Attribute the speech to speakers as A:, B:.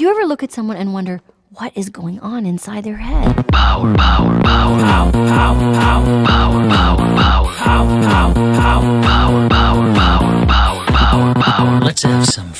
A: Do you ever look at someone and wonder what is going on inside their head?
B: Power, power, power, power, power, power, power, power, power, power, power, power, power, power, power, power, power. Let's have some